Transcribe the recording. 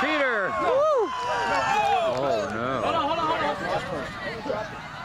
Peter. No. Oh, no. Hold on, hold on, hold on.